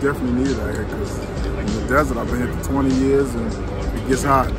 definitely needed out here because in the desert I've been here for 20 years and it gets hot.